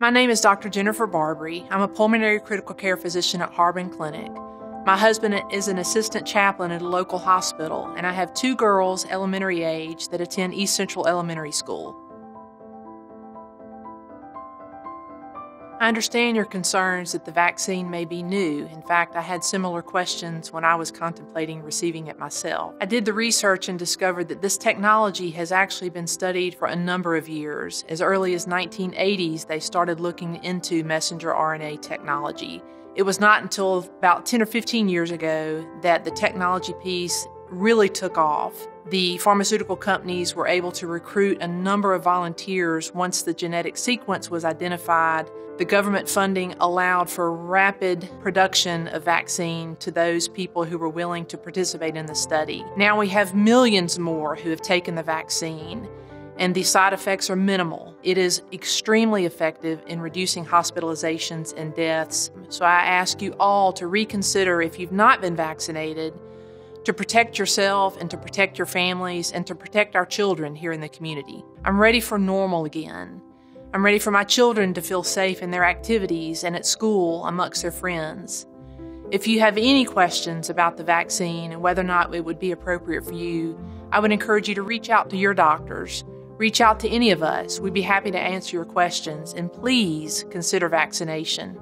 My name is Dr. Jennifer Barbieri. I'm a pulmonary critical care physician at Harbin Clinic. My husband is an assistant chaplain at a local hospital, and I have two girls, elementary age, that attend East Central Elementary School. I understand your concerns that the vaccine may be new. In fact, I had similar questions when I was contemplating receiving it myself. I did the research and discovered that this technology has actually been studied for a number of years. As early as 1980s, they started looking into messenger RNA technology. It was not until about 10 or 15 years ago that the technology piece really took off. The pharmaceutical companies were able to recruit a number of volunteers once the genetic sequence was identified. The government funding allowed for rapid production of vaccine to those people who were willing to participate in the study. Now we have millions more who have taken the vaccine and the side effects are minimal. It is extremely effective in reducing hospitalizations and deaths. So I ask you all to reconsider if you've not been vaccinated to protect yourself and to protect your families and to protect our children here in the community. I'm ready for normal again. I'm ready for my children to feel safe in their activities and at school amongst their friends. If you have any questions about the vaccine and whether or not it would be appropriate for you, I would encourage you to reach out to your doctors. Reach out to any of us. We'd be happy to answer your questions, and please consider vaccination.